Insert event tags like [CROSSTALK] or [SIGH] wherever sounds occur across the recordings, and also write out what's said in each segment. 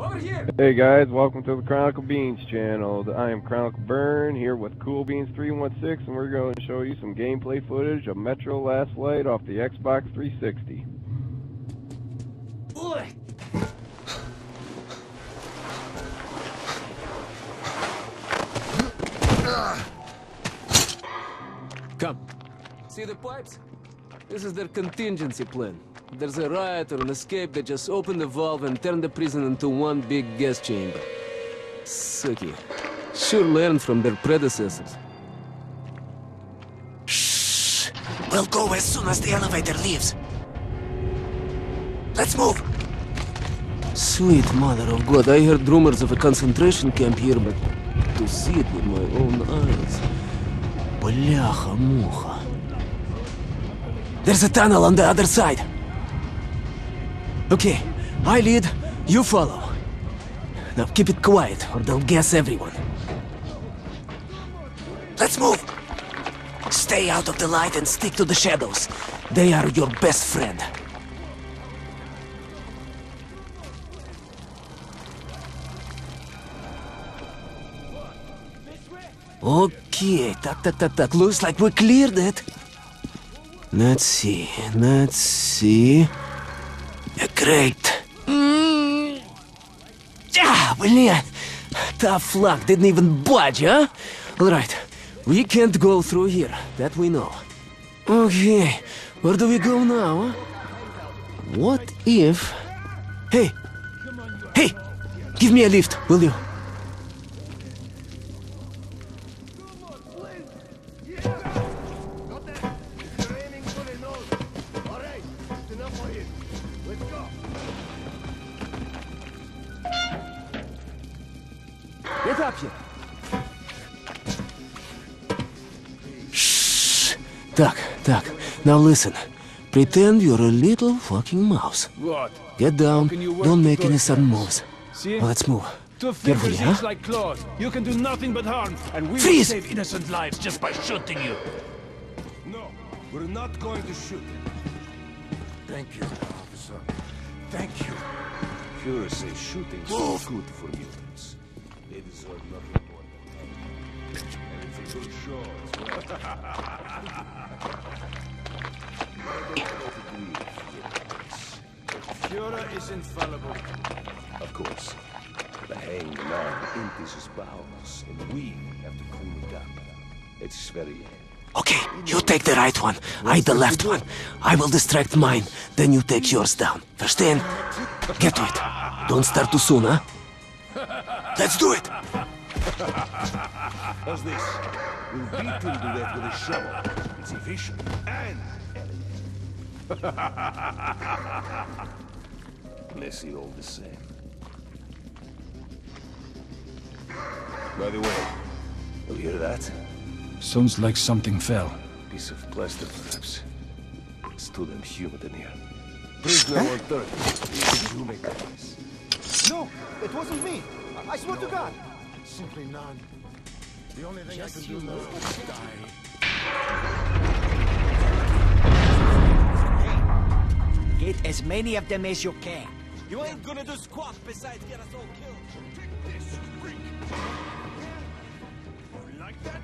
Over here! Hey guys, welcome to the Chronical Beans channel. I am Chronical Burn here with Cool Beans 316 and we're going to show you some gameplay footage of Metro Last Light off the Xbox 360. Boy! Come. See the pipes? This is their contingency plan. There's a riot or an escape, they just open the valve and turn the prison into one big gas chamber. Sucky. Sure learned from their predecessors. Shh. We'll go as soon as the elevator leaves. Let's move. Sweet mother of God, I heard rumors of a concentration camp here, but to see it with my own eyes... Бляха-муха. There's a tunnel on the other side. Okay, I lead, you follow. Now keep it quiet, or they'll guess everyone. Let's move. Stay out of the light and stick to the shadows. They are your best friend. Okay, tak, tak, tak, tak. Looks like we cleared it. Let's see, let's see. Yeah, great. Mm. Ah, блин. Tough luck, didn't even budge, huh? Alright, we can't go through here, that we know. Okay, where do we go now, huh? What if... Hey! Hey! Give me a lift, will you? Get up here. Shh. Duck, duck. Now listen. Pretend you're a little fucking mouse. What? Get down. can you work Don't make any sudden moves. See? Well, let's move. To Carefully, huh? like claws. You can do nothing but harm, and we Freeze! will save innocent lives just by shooting you. No, we're not going to shoot. Thank you, officer. Thank you. Führer says shooting is good for mutants. They deserve nothing more than that. And it's a good show as well. Führer is infallible. Of course. The hanged man empties his bowels, and we have to clean it up. It's very Okay, you take the right one. I the left one. I will distract mine. Then you take yours down. Verstehen? Get to it. Don't start too soon, huh? Let's do it. [LAUGHS] How's this? We'll beat him to death with a shovel. It's efficient and [LAUGHS] Messy all the same. By the way, you hear that? Sounds like something fell. Piece of plaster, perhaps. It's too damn humid in here. Prisoner 130. Did you make that noise? No, it wasn't me. I swear to God. Simply none. The only thing I can do now is die. Get as many of them as you can. You ain't gonna do squat besides get us all killed. Take this, freak. You like that?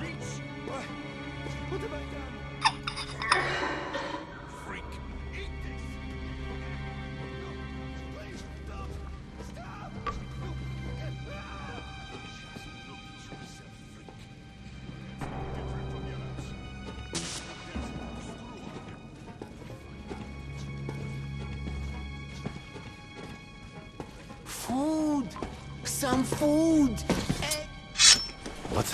Reach. What? What have I done? Some food. What?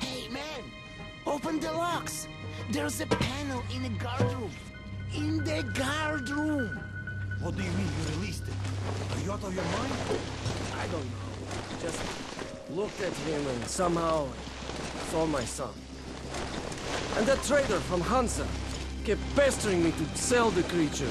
Hey, man. Open the locks. There's a panel in the guard room. In the guard room. What do you mean you released it? Are you out of your mind? I don't know. Just looked at him and somehow saw my son. And that trader from Hansa kept pestering me to sell the creature.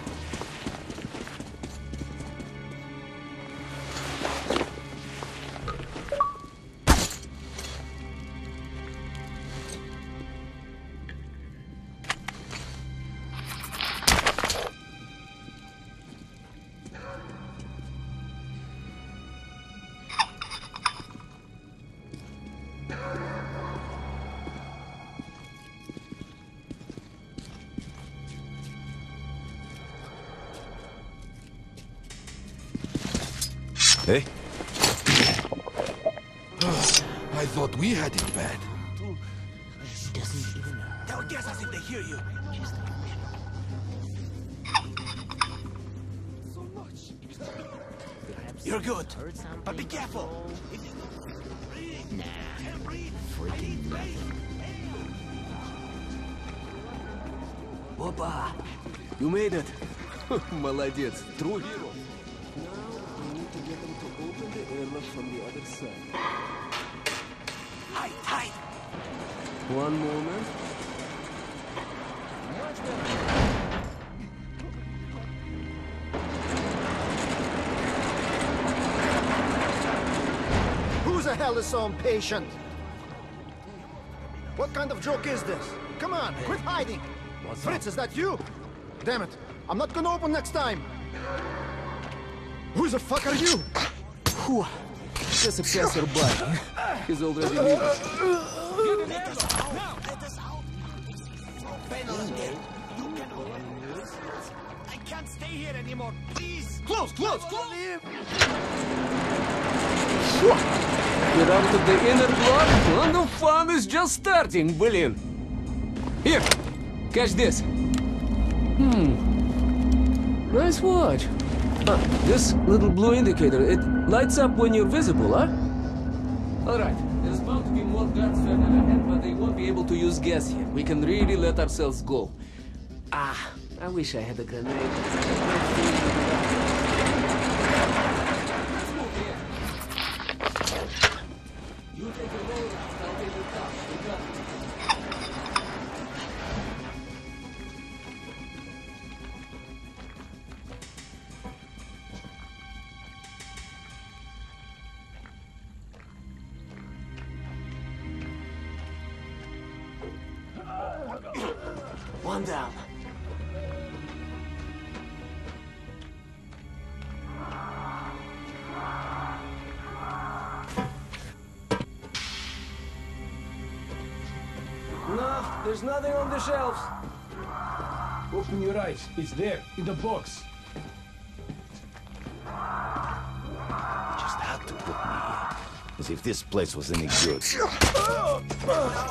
Hey? I thought we had it bad. Don't guess as if they hear you. You're good, but be careful. Опа! You made it! [LAUGHS] Молодец, true hero. Open the airlock from the other side. Hide, hide. One moment. Who the hell is so impatient? What kind of joke is this? Come on, quit hiding! Fritz, is that you? Damn it, I'm not gonna open next time! Who the fuck are you? Фу, just a passerby. He's already leaving. I can't stay here anymore. Please. Close, close, close! Get out of the inner block, and the fun is just starting, блин. Here, catch this. Hmm. Nice watch. This little blue indicator, it lights up when you're visible, huh? Alright, there's bound to be more guards further ahead, but they won't be able to use gas here. We can really let ourselves go. Ah, I wish I had a grenade. One down. No, there's nothing on the shelves. Open your eyes. It's there, in the box. You Just had to put me here. As if this place was any good. [LAUGHS] Oh, oh.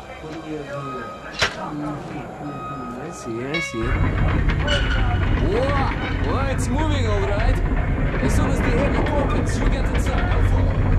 I see, I see. Whoa! Well, it's moving all right. As soon as the heavy opens, you get inside. I'll follow.